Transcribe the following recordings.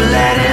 let it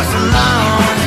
walks alone.